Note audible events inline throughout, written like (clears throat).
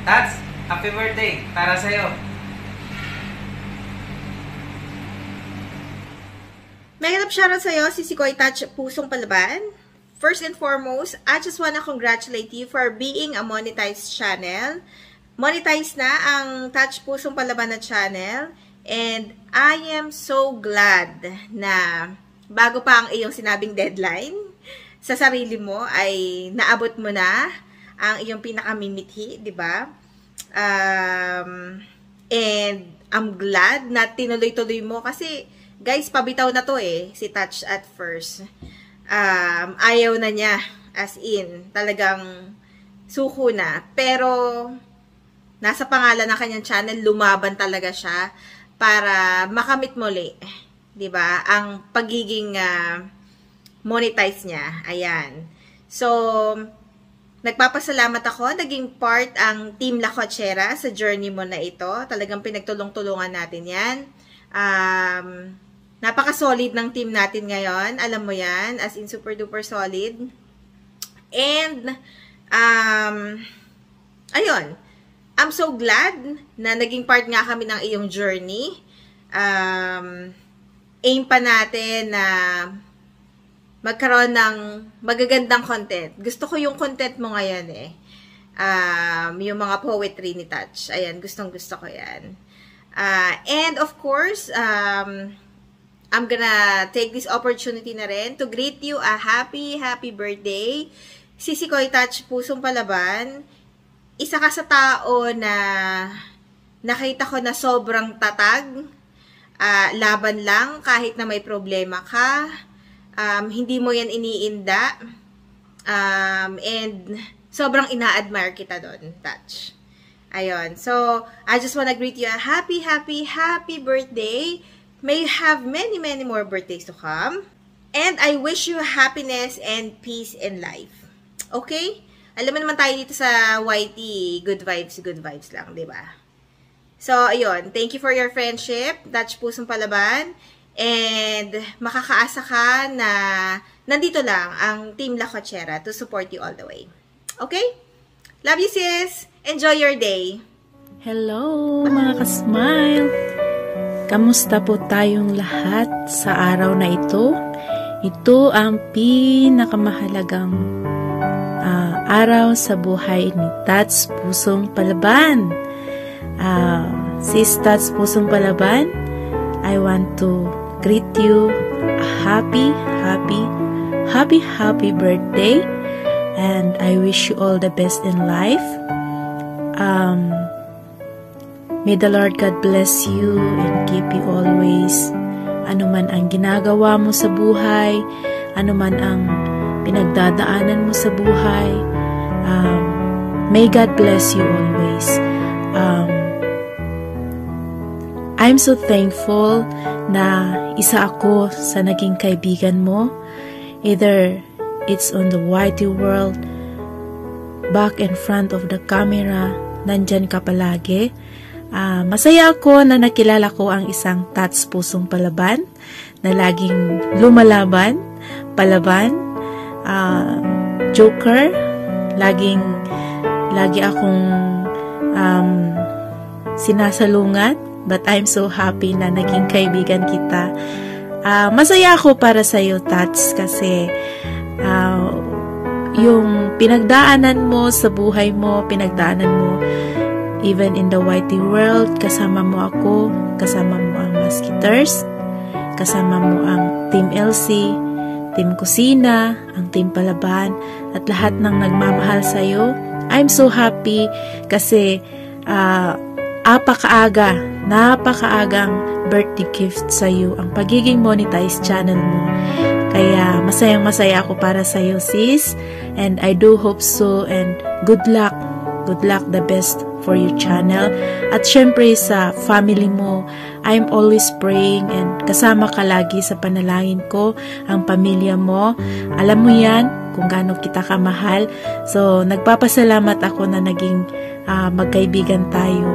Tats, happy birthday para sa'yo. Meganap shoutout sa'yo, si Sikoy Touch Pusong Palaban. First and foremost, I just wanna congratulate you for being a monetized channel. Monetize na ang Touch Pusong Palaban na channel. And I am so glad na bago pa ang iyong sinabing deadline, sa sarili mo ay naabot mo na ang iyong pinakamimithi, di ba? Um, and I'm glad na tinuloy-tuloy mo kasi guys, pabitaw na to eh, si Touch at first. Um, ayaw na niya, as in, talagang suko na. Pero, nasa pangalan ng kanyang channel, lumaban talaga siya para makamit muli, 'di ba? Ang pagiging uh, monetize niya. Ayan. So, nagpapasalamat ako. Naging part ang Team La Cochera sa journey mo na ito. Talagang pinagtulong-tulungan natin yan. Um, napaka-solid ng team natin ngayon. Alam mo yan. As in, super-duper solid. And, um, ayun. I'm so glad na naging part nga kami ng iyong journey. Um, aim pa natin na magkaroon ng magagandang content. Gusto ko yung content mo ngayon eh. Um, yung mga poetry ni Touch. Ayan, gustong gusto ko yan. Uh, and of course, um, I'm gonna take this opportunity na rin to greet you a happy, happy birthday. Sisi Koy Touch, pusong palaban. Isa ka sa tao na nakita ko na sobrang tatag, uh, laban lang kahit na may problema ka um, hindi mo yan iniinda, um, and sobrang ina-admire kita doon, Touch. Ayun. So, I just wanna greet you a happy, happy, happy birthday. May you have many, many more birthdays to come. And I wish you happiness and peace in life. Okay? Alam mo naman tayo dito sa YT, good vibes, good vibes lang, di ba? So, ayun. Thank you for your friendship. Touch Pusong Palaban. And makakaasa ka na nandito lang ang Team La Cochera to support you all the way. Okay? Love you sis! Enjoy your day! Hello mga ka-smile! Kamusta po tayong lahat sa araw na ito? Ito ang pinakamahalagang uh, araw sa buhay ni Tats Pusong Palaban. Uh, sis Tats Pusong Palaban, I want to greet you a happy, happy, happy, happy birthday. And I wish you all the best in life. Um, may the Lord God bless you and keep you always. Ano man ang ginagawa mo sa buhay, ano man ang pinagdadaanan mo sa buhay, um, may God bless you always. Um, I'm so thankful na isa ako sa naging kaibigan mo. Either it's on the whitey world, back and front of the camera, nandyan ka palagi. Uh, masaya ako na nakilala ko ang isang tats pusong palaban na laging lumalaban, palaban, uh, joker, laging lagi akong um, sinasalungat But I'm so happy na naging kaibigan kita. Uh, masaya ako para sa iyo, Tats, kasi uh, yung pinagdaanan mo sa buhay mo, pinagdaanan mo even in the whitey world, kasama mo ako, kasama mo ang Masketers, kasama mo ang Team LC, Team Kusina, ang Team Palaban, at lahat ng nagmamahal sa iyo. I'm so happy kasi uh, apakaaga, napakaagang birthday gift sa iyo ang pagiging monetized channel mo. Kaya masayang masaya ako para sa iyo sis and I do hope so and good luck, good luck the best for your channel. At syempre sa family mo, I'm always praying and kasama ka lagi sa panalangin ko, ang pamilya mo. Alam mo yan, kung gaano kita kamahal. So, nagpapasalamat ako na naging uh, magkaibigan tayo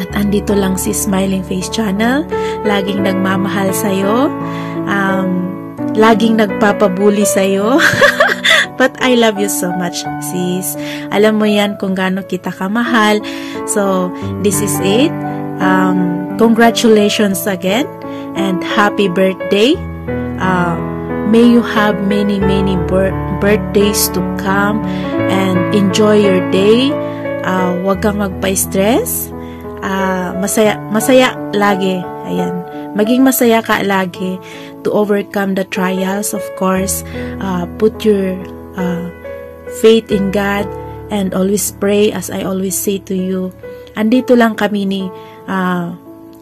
at andito lang si Smiling Face Channel. Laging nagmamahal sa'yo. Um, laging nagpapabuli sa'yo. (laughs) But I love you so much, sis. Alam mo yan kung gaano kita kamahal. So, this is it. Um, congratulations again and happy birthday. Uh, may you have many, many bir- birthdays to come and enjoy your day. Uh, huwag kang magpa-stress. Uh, masaya, masaya lagi. Ayan. Maging masaya ka lagi to overcome the trials, of course. Uh, put your uh, faith in God and always pray as I always say to you. Andito lang kami ni uh,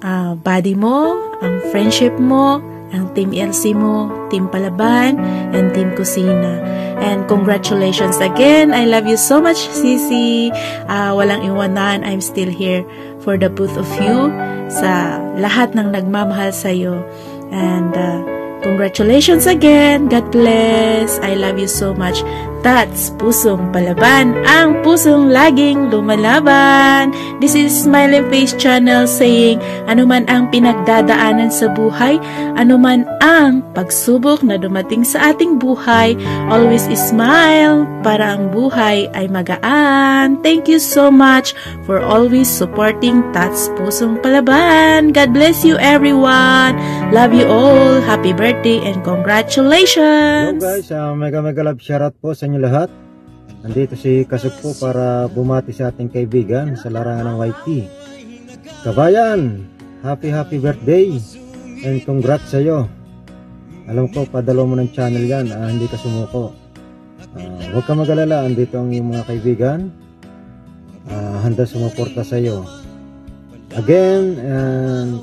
uh, buddy mo, ang friendship mo, ang Team LC mo, Team Palaban, and Team Kusina. And congratulations again. I love you so much, Sisi. Uh, walang iwanan. I'm still here for the both of you sa lahat ng nagmamahal sa'yo. And uh, congratulations again. God bless. I love you so much. That's Pusong Palaban, ang pusong laging lumalaban. This is Smiling Face Channel saying, anuman ang pinagdadaanan sa buhay, anuman ang pagsubok na dumating sa ating buhay, always smile para ang buhay ay magaan. Thank you so much for always supporting Tats Pusong Palaban. God bless you everyone. Love you all. Happy birthday and Hello congratulations. guys, uh, mega mega love shoutout po sa inyo lahat. Nandito si Kasuk po para bumati sa ating kaibigan sa larangan ng YT. Kabayan, happy happy birthday and congrats sa iyo. Alam ko, padalo mo ng channel yan, ah, hindi ka sumuko. Ah, huwag ka mag-alala, andito ang iyong mga kaibigan. Ah, handa sumuporta sa iyo. Again, and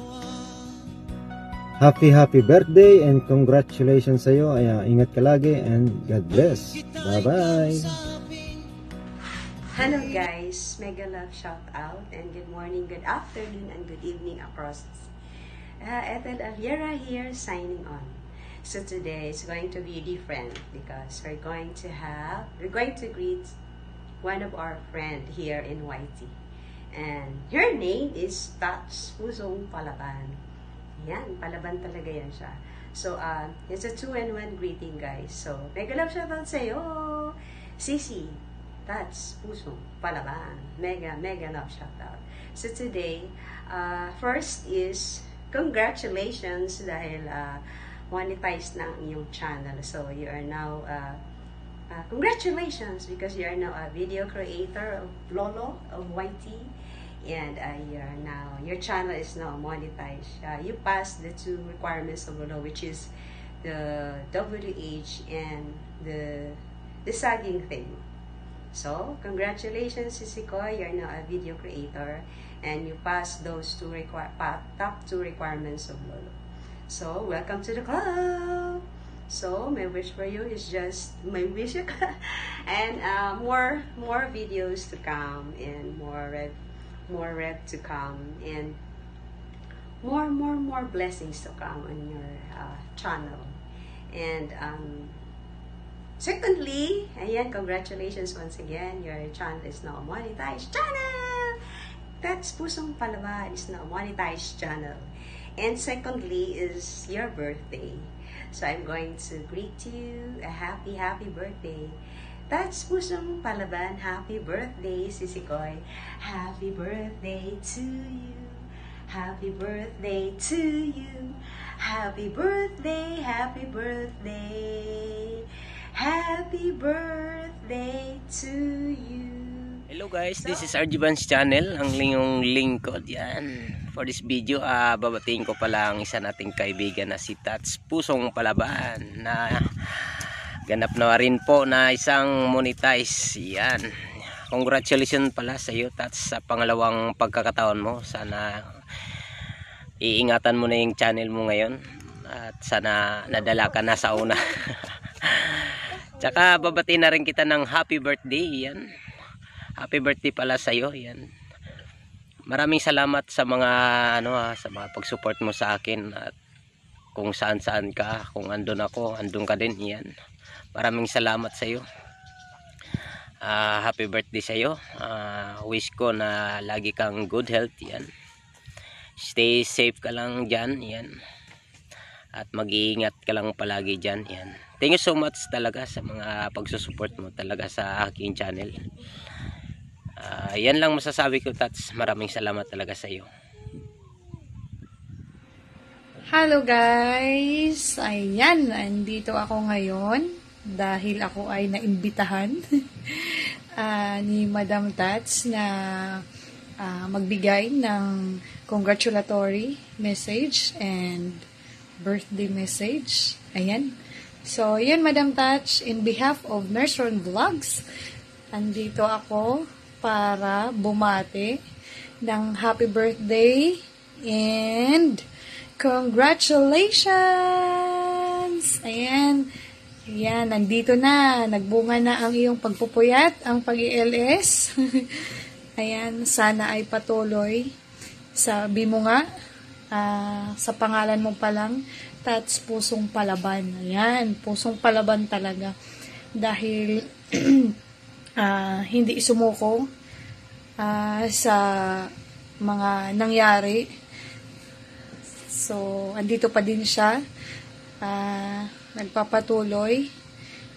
Happy happy birthday and congratulations sa iyo. Ay, ingat ka lagi and God bless. Bye-bye. Hello guys, mega love shout out and good morning, good afternoon, and good evening across. Uh, Ethel Aliera here signing on. So today is going to be different because we're going to have, we're going to greet one of our friend here in YT. And her name is Tats Pusong Palaban. Yan, palaban talaga yan siya. So, uh, it's a two-in-one greeting, guys. So, mega love shout out sa'yo! Sisi, that's Pusong Palaban. Mega, mega love shout out. So, today, uh, first is, congratulations dahil uh, monetized na ang iyong channel. So, you are now, uh, uh, congratulations because you are now a video creator of Lolo, of YT and uh, you're now your channel is now monetized. Uh, you passed the two requirements of law, which is the WH and the the sagging thing. So congratulations, Sisikoy, you're now a video creator, and you passed those two require top two requirements of Lolo. So welcome to the club. So my wish for you is just my wish, (laughs) and uh, more more videos to come and more more red to come and more more more blessings to come on your uh, channel. And um, secondly ayan congratulations once again. Your channel is now monetized channel. That's pusong palaban is now monetized channel. And secondly is your birthday. So i'm going to greet you a happy happy birthday that's Pusong Palaban. Happy birthday, Sisikoy. Happy birthday to you. Happy birthday to you. Happy birthday, happy birthday. Happy birthday to you. Hello guys, this is RG Vans Channel, ang lingong lingkod yan. For this video, ah babatiin ko pala ang isa nating kaibigan na si Tats Pusong Palaban na ganap na rin po na isang monetize. Yan. Congratulations pala sa iyo Tats sa pangalawang pagkakataon mo. Sana iingatan mo na yung channel mo ngayon at sana nadala ka na sa una. (laughs) Tsaka babatiin na rin kita ng happy birthday. Yan. Happy birthday pala sa iyo. Yan. Maraming salamat sa mga ano ah, sa mga pag-support mo sa akin at kung saan-saan ka, kung andun ako, andun ka din. Yan. Maraming salamat sa iyo. Ah, happy birthday sa iyo. Ah, wish ko na lagi kang good health. Yan. Stay safe ka lang diyan. Yan. At mag-iingat ka lang palagi dyan. Yan. Thank you so much talaga sa mga pagsusupport mo talaga sa aking channel. Ah, yan lang masasabi ko, Tats. Maraming salamat talaga sa iyo. Hello guys! Ayan, andito ako ngayon dahil ako ay naimbitahan (laughs) ah, ni Madam Tats na ah, magbigay ng congratulatory message and birthday message. Ayan. So, yun Madam Tats, in behalf of Nurse Ron Vlogs, andito ako para bumati ng happy birthday and Congratulations! Ayan. Ayan, nandito na. Nagbunga na ang iyong pagpupuyat, ang pag-ILS. (laughs) Ayan, sana ay patuloy. Sabi mo nga, ah, sa pangalan mo pa lang, Tats Pusong Palaban. Ayan, Pusong Palaban talaga. Dahil (clears throat) ah, hindi sumuko ah, sa mga nangyari So, andito pa din siya. Ah, nagpapatuloy.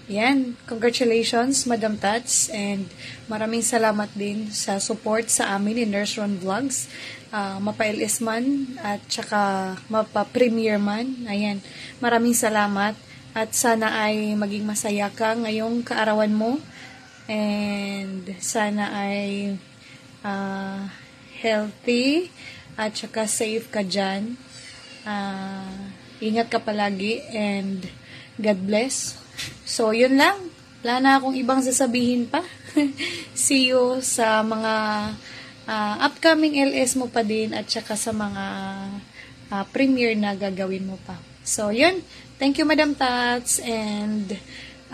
Yan. Congratulations, Madam Tats. And maraming salamat din sa support sa amin in Nurse Ron Vlogs. Ah, mapa-LS man at saka mapa-premiere man. Ayan. Maraming salamat. At sana ay maging masaya ka ngayong kaarawan mo. And sana ay ah, healthy at saka safe ka dyan. Ah, ingat ka palagi and God bless. So, yun lang. Wala na akong ibang sasabihin pa. (laughs) See you sa mga ah, upcoming LS mo pa din at saka sa mga ah, premiere na gagawin mo pa. So, yun. Thank you, Madam Tats. And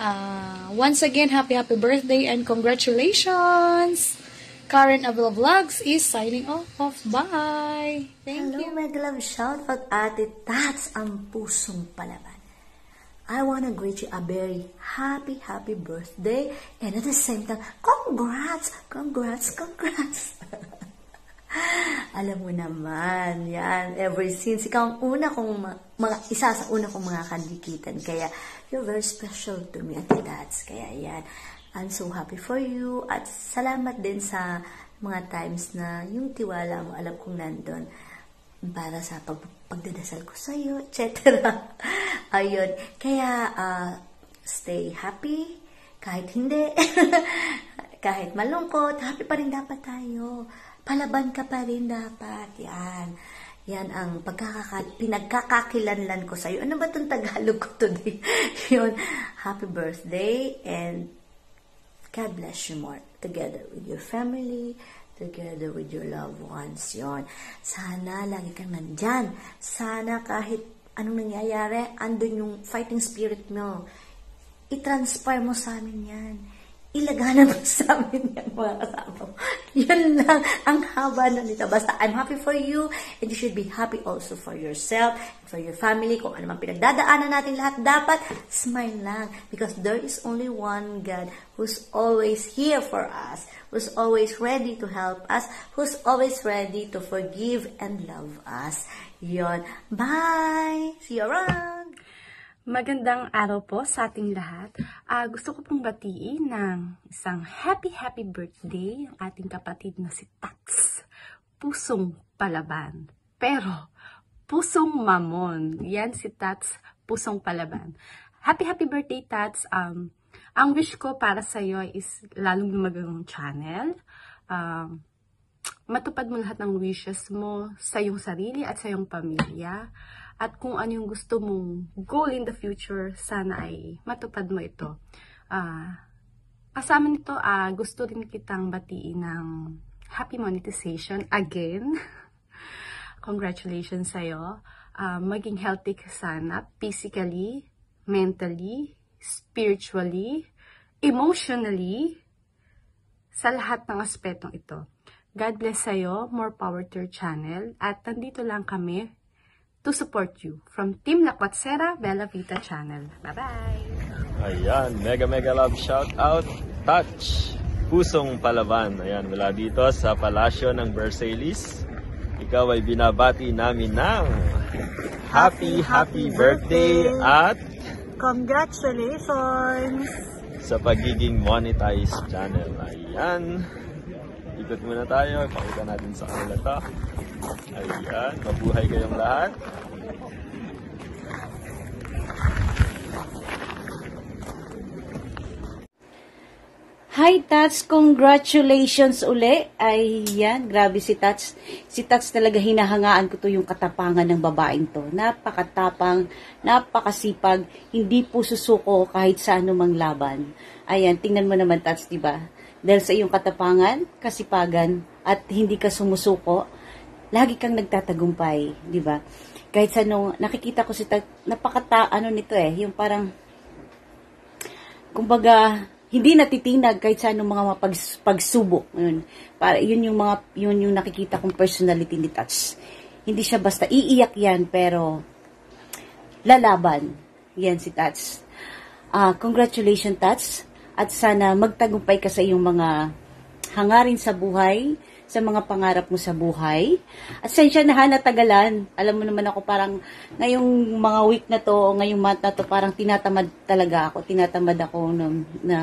ah, once again, happy, happy birthday and congratulations! Karen Avila Vlogs is signing off. Bye! Thank Hello, you. Mega Love Shout out Ate Tats ang pusong palaban. I wanna greet you a very happy, happy birthday and at the same time, congrats, congrats, congrats. (laughs) Alam mo naman, yan, ever since, ikaw ang una kong, mga, isa sa una kong mga kandikitan. Kaya, you're very special to me, Ate Tats. Kaya, yan, I'm so happy for you. At salamat din sa mga times na yung tiwala mo, alam kong nandun para sa pag, pagdadasal ko sa iyo, etc. Ayun. Kaya, ah, stay happy, kahit hindi, (laughs) kahit malungkot, happy pa rin dapat tayo. Palaban ka pa rin dapat. Yan. Yan ang pagkakaka pinagkakakilanlan ko sa iyo. Ano ba itong Tagalog ko today? (laughs) Yun. Happy birthday and God bless you more. Together with your family, together with your loved ones. Yon. Sana lagi kang nandyan. Sana kahit anong nangyayari, andun yung fighting spirit mo. I-transfer mo sa amin yan. Ilagana mo sa amin yan, mga kasama mo. Lang ang haba na nito. Basta, I'm happy for you and you should be happy also for yourself and for your family. Kung ano man pinagdadaanan natin lahat, dapat smile lang. Because there is only one God who's always here for us, who's always ready to help us, who's always ready to forgive and love us. Yon. Bye! See you around! Magandang araw po sa ating lahat. Ah, gusto ko pong batiin ng isang happy happy birthday ang ating kapatid na si Tax. Pusong palaban. Pero, pusong mamon. Yan si Tats, pusong palaban. Happy happy birthday, Tats. Um, ang wish ko para sa iyo is lalong lumagang ang channel. Um, matupad mo lahat ng wishes mo sa iyong sarili at sa iyong pamilya. At kung ano yung gusto mong goal in the future, sana ay matupad mo ito. Ah, kasama nito, ah, gusto rin kitang batiin ng happy monetization again. (laughs) Congratulations sa'yo. Ah, maging healthy ka sana, physically, mentally, spiritually, emotionally, sa lahat ng aspetong ito. God bless sa'yo, more power to your channel, at nandito lang kami to support you from Team Lakwatsera Bella Vita Channel. Bye-bye! Ayan, mega mega love shout out, touch, pusong palaban. Ayan, mula dito sa palasyo ng Versailles. Ikaw ikaw ay binabati namin ng Happy, happy birthday at Congratulations! sa pagiging monetized channel. Ayan. Ikot muna tayo. Pakita natin sa kanila to. Ayan. Mabuhay kayong lahat. Hi Tats, congratulations uli. Ay yan, grabe si Tats. Si Tats talaga hinahangaan ko to yung katapangan ng babaeng to. Napakatapang, napakasipag, hindi po susuko kahit sa anumang laban. Ayan, tingnan mo naman Tats, di ba? Dahil sa iyong katapangan, kasipagan, at hindi ka sumusuko, lagi kang nagtatagumpay, di ba? Kahit sa nung nakikita ko si napakata, ano nito eh, yung parang, kumbaga, hindi natitinag kahit sa anong mga pagsubok. Yun. Para, yun yung mga, yun yung nakikita kong personality ni Tats. Hindi siya basta iiyak yan, pero lalaban. Yan si Tats. Ah, congratulations, Tats. At sana magtagumpay ka sa iyong mga hangarin sa buhay, sa mga pangarap mo sa buhay. At sensya na ha, natagalan. Alam mo naman ako parang ngayong mga week na to, ngayong month na to, parang tinatamad talaga ako. Tinatamad ako na, na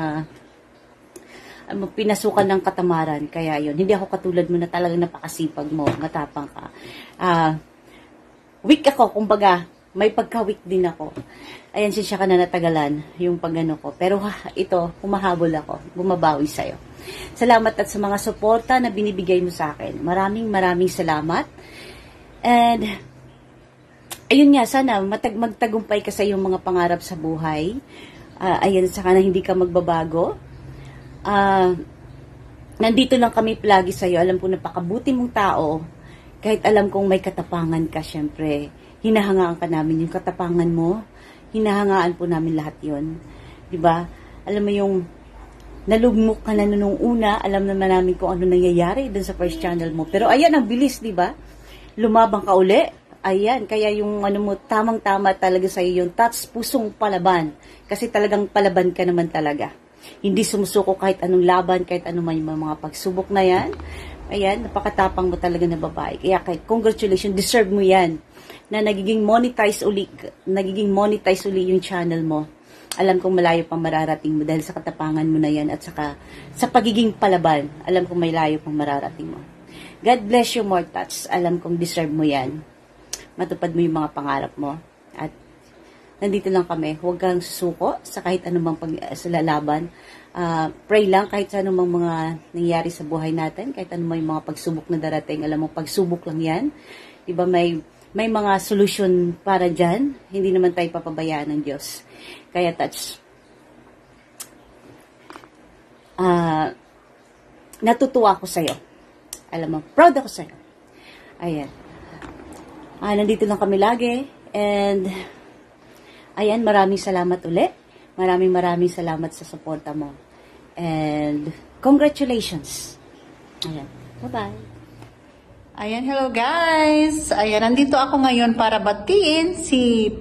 pinasukan ng katamaran. Kaya yun, hindi ako katulad mo na talagang napakasipag mo, matapang ka. Ah, weak ako, kumbaga, may pagka-weak din ako. Ayan, siya ka na natagalan, yung pagano ko. Pero ha, ito, humahabol ako, bumabawi sa'yo. Salamat at sa mga suporta na binibigay mo sa akin. Maraming maraming salamat. And, ayun nga, sana matag magtagumpay ka sa iyong mga pangarap sa buhay. Ah, ayan, saka na hindi ka magbabago. Ah, nandito lang kami plagi sa iyo. Alam ko napakabuti mong tao. Kahit alam kong may katapangan ka, syempre, hinahangaan ka namin yung katapangan mo. Hinahangaan po namin lahat yon, 'Di ba? Alam mo yung nalugmok ka na nung una, alam naman namin kung ano nangyayari dun sa first channel mo. Pero ayan, ang bilis, di ba? Lumabang ka uli. Ayan, kaya yung ano mo, tamang-tama talaga sa iyo yung touch pusong palaban. Kasi talagang palaban ka naman talaga. Hindi sumusuko kahit anong laban, kahit anong may mga pagsubok na yan. Ayan, napakatapang mo talaga na babae. Kaya kay congratulations, deserve mo yan. Na nagiging monetize uli, nagiging monetize uli yung channel mo alam kong malayo pang mararating mo dahil sa katapangan mo na yan at saka sa pagiging palaban, alam kong may layo pang mararating mo. God bless you more touch. Alam kong deserve mo yan. Matupad mo yung mga pangarap mo. At nandito lang kami. Huwag kang susuko sa kahit anumang pag, sa lalaban. Uh, pray lang kahit sa anumang mga nangyari sa buhay natin, kahit yung mga pagsubok na darating. Alam mo, pagsubok lang yan. Diba may may mga solution para dyan. Hindi naman tayo papabayaan ng Diyos. Kaya touch. Uh, natutuwa ako sa'yo. Alam mo, proud ako sa'yo. Ayan. Ah, nandito lang kami lagi. And, ayan, maraming salamat uli. Maraming maraming salamat sa suporta mo. And, congratulations. Ayan. Bye-bye. Ayan, hello guys! Ayan, nandito ako ngayon para batiin si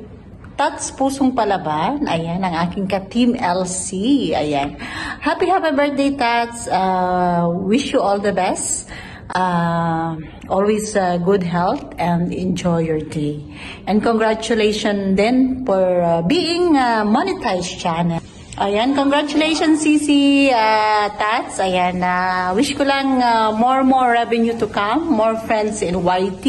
Tats Pusong Palaban. Ayan, ang aking ka-team LC. Ayan. Happy, happy birthday, Tats. Uh, wish you all the best. Uh, always uh, good health and enjoy your day. And congratulations then for uh, being a monetized channel. Ayan, congratulations Sisi uh, Tats. Ayan, uh, wish ko lang uh, more more revenue to come, more friends in YT,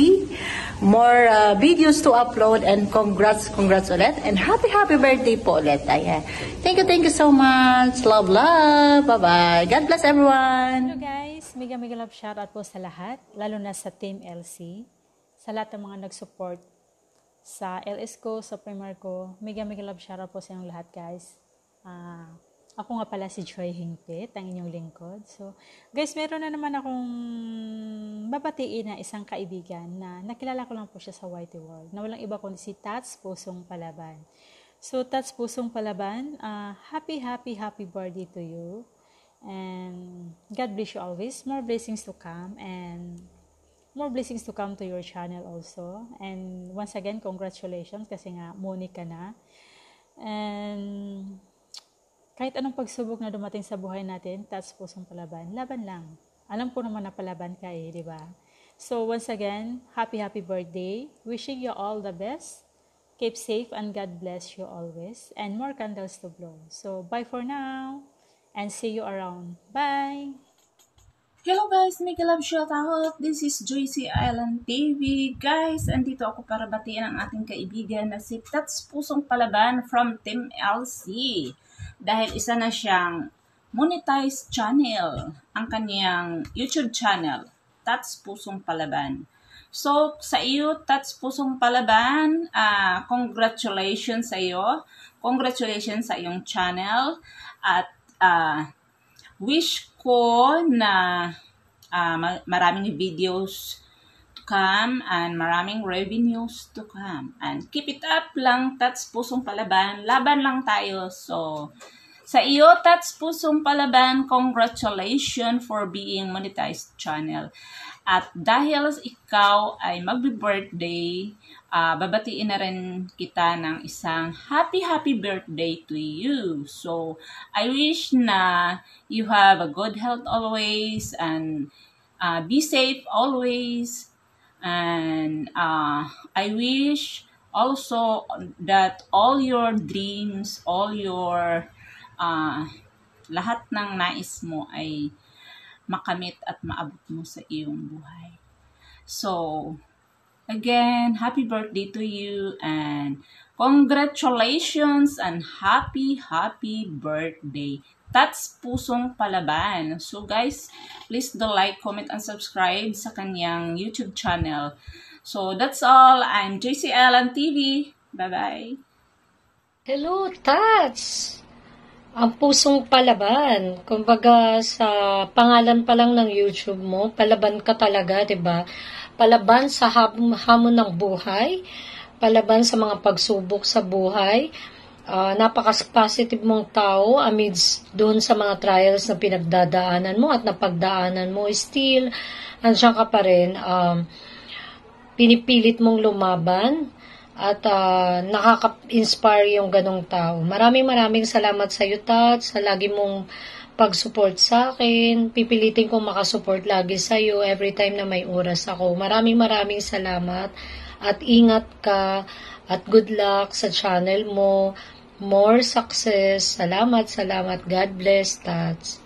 more uh, videos to upload, and congrats, congrats ulit. And happy, happy birthday po ulit. Ayan. Thank you, thank you so much. Love, love. Bye-bye. God bless everyone. Hello mega mega love shoutout po sa lahat, lalo na sa Team LC, sa lahat ng mga nag-support sa LS ko, sa Premier ko. Mega mega love shoutout po sa inyong lahat guys. Uh, ako nga pala si Joy Hingpit, ang inyong lingkod. So, guys, meron na naman akong babatiin na isang kaibigan na nakilala ko lang po siya sa Whitey World, na walang iba kundi si Tats Pusong Palaban. So, Tats Pusong Palaban, uh, happy, happy, happy birthday to you. And God bless you always. More blessings to come and more blessings to come to your channel also. And once again, congratulations kasi nga muni ka na. And kahit anong pagsubok na dumating sa buhay natin, taas pusong palaban, laban lang. Alam ko naman na palaban ka eh, di ba? So once again, happy happy birthday. Wishing you all the best. Keep safe and God bless you always and more candles to blow. So bye for now and see you around. Bye. Hello guys, Mega Love Shoutout! This is Joycey Island TV. Guys, andito ako para batiin ang ating kaibigan na si Tats Pusong Palaban from Team LC. Dahil isa na siyang monetized channel, ang kanyang YouTube channel, Tats Pusong Palaban. So, sa iyo, Tats Pusong Palaban, ah, congratulations sa iyo. Congratulations sa iyong channel. At ah, wish ko na ma- maraming videos to come and maraming revenues to come. And keep it up lang, Tats Pusong Palaban. Laban lang tayo. So, sa iyo, Tats Pusong Palaban, congratulations for being monetized channel. At dahil ikaw ay magbi-birthday, ah, babatiin na rin kita ng isang happy happy birthday to you. So, I wish na you have a good health always and uh, be safe always. And uh, I wish also that all your dreams, all your uh, lahat ng nais mo ay makamit at maabot mo sa iyong buhay. So, again, happy birthday to you and congratulations and happy, happy birthday. That's Pusong Palaban. So guys, please do like, comment, and subscribe sa kanyang YouTube channel. So that's all. I'm JC Ellen TV. Bye-bye. Hello, Tats! Ang pusong palaban. Kumbaga sa pangalan pa lang ng YouTube mo, palaban ka talaga, 'di ba? Palaban sa ham- hamon ng buhay, palaban sa mga pagsubok sa buhay. Uh, napaka-positive mong tao amidst doon sa mga trials na pinagdadaanan mo at napagdaanan mo. Still, andiyan ka pa rin. Um, pinipilit mong lumaban at uh, nakaka-inspire yung ganong tao. Maraming maraming salamat sa iyo, Tat, sa lagi mong pag-support sa akin. Pipilitin kong makasupport lagi sa iyo every time na may oras ako. Maraming maraming salamat at ingat ka at good luck sa channel mo. More success. Salamat, salamat. God bless, Tats.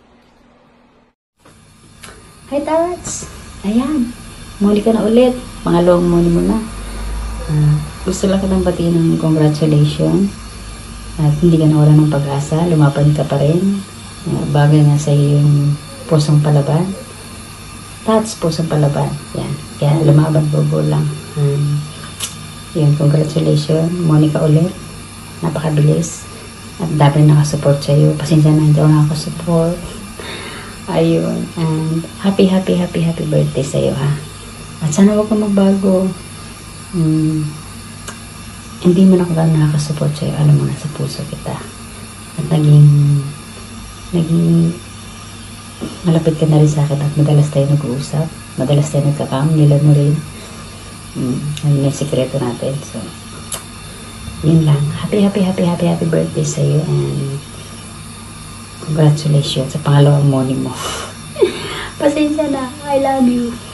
Hi, Tats! Ayan, muli ka na ulit. Pangalawang muli mo na. Ah, gusto lang kitang batiin ng congratulations. At hindi ka nawala ng pag-asa. Lumaban ka pa rin. Bagay nga sa yung pusong palaban. Tats, pusong palaban. Yan. Kaya lumaban bobo lang. Um, yun, congratulations. Monica ulit. Napakabilis. At dami nakasupport sa'yo. Pasensya na hindi ako nakasupport. Ayun. And happy, happy, happy, happy birthday sa'yo ha. At sana huwag kang magbago. Hmm, hindi man ako gano'n nakakasupport sa'yo. Alam mo na sa puso kita. At naging, naging, malapit ka na rin sa akin at madalas tayo nag-uusap. Madalas tayo nagkakam. Nila mo rin. Hmm, ano yung sikreto natin. So, yun lang. Happy, happy, happy, happy, happy birthday sa'yo. And, congratulations sa pangalawang morning mo. (laughs) Pasensya na. I love you.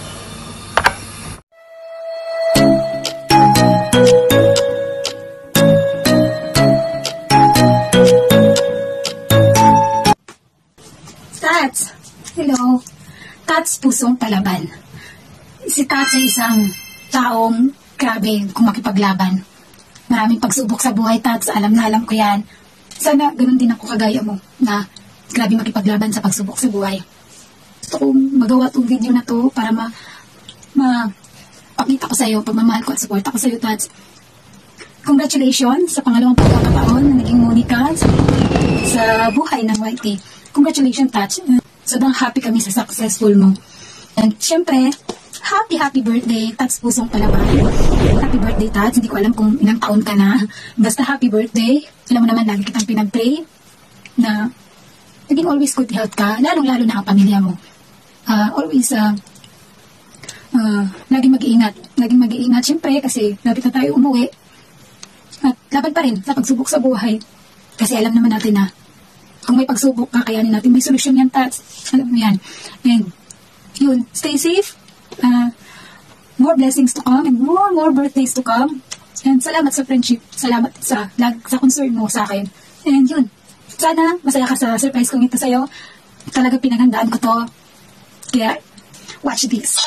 Tats Pusong Palaban. Si Tats ay isang taong grabe kung makipaglaban. Maraming pagsubok sa buhay, Tats. Alam na alam ko yan. Sana ganun din ako kagaya mo na grabe makipaglaban sa pagsubok sa buhay. Gusto kong magawa tong video na to para ma, ma pakita ko sa iyo pagmamahal ko at support ako sa iyo, Tats. Congratulations sa pangalawang pagkakataon na naging Monica sa, sa buhay ng YT. Congratulations, Tats. Sobrang happy kami sa successful mo. And syempre, happy, happy birthday, Tats Pusong Palaban. Happy birthday, Tats. Hindi ko alam kung ilang taon ka na. Basta happy birthday. Alam mo naman, lagi kitang pinag-pray na naging always good health ka, lalong-lalo na ang pamilya mo. Ah, always, uh, uh, laging mag-iingat. Laging mag-iingat, syempre, kasi lapit na tayo umuwi. At laban pa rin sa pagsubok sa buhay. Kasi alam naman natin na kung may pagsubok, kakayanin natin. May solusyon yan, Tats. Alam mo yan. And, yun, stay safe. Uh, more blessings to come and more, more birthdays to come. And salamat sa friendship. Salamat sa, lag, sa concern mo sa akin. And yun. Sana masaya ka sa surprise kong ito sa'yo. Talaga pinaghandaan ko to. Kaya, watch this.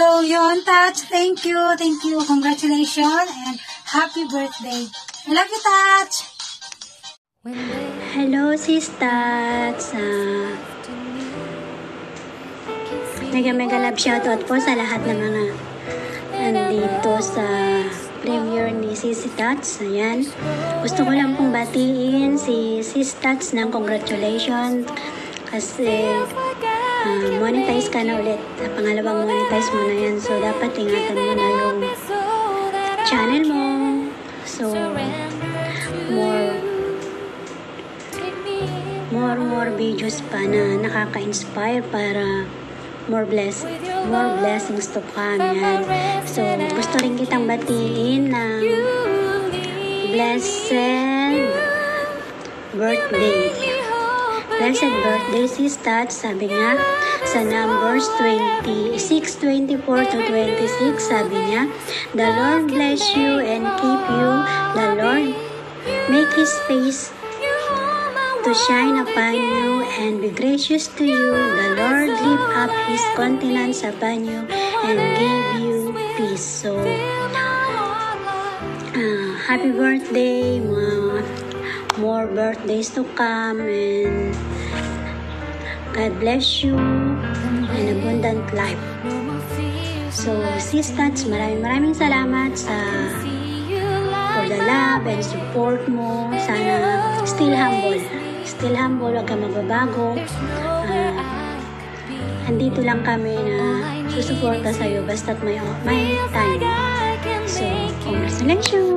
So, yun, Tats. Thank you. Thank you. Congratulations and happy birthday. I love you, Tats. Hello, sis Tats. Uh, mega mega love shoutout po sa lahat ng mga nandito sa premiere ni Sis Tats. Ayan. Gusto ko lang pong batiin si Sis Tats ng congratulations kasi ah, monetize ka na ulit. Sa pangalawang monetize mo na yan. So, dapat ingatan mo na yung channel mo. So, more more more videos pa na nakaka-inspire para more bless more blessings to come yan. So, gusto rin kitang batiin ng blessed birthday. Blessed birthday, sis Tats. Sabi nga, sa numbers 26, 24 to 26, sabi niya, The Lord bless you and keep you. The Lord make His face to shine upon you and be gracious to you. The Lord lift up His countenance upon you and give you peace. So, ah, happy birthday, mga more birthdays to come and God bless you and abundant life. So, sis Tats, maraming maraming salamat sa for the love and support mo. Sana still humble. Still humble, huwag ka magbabago. Ah, andito lang kami na susuporta sa'yo basta't may, may time. So, congratulations!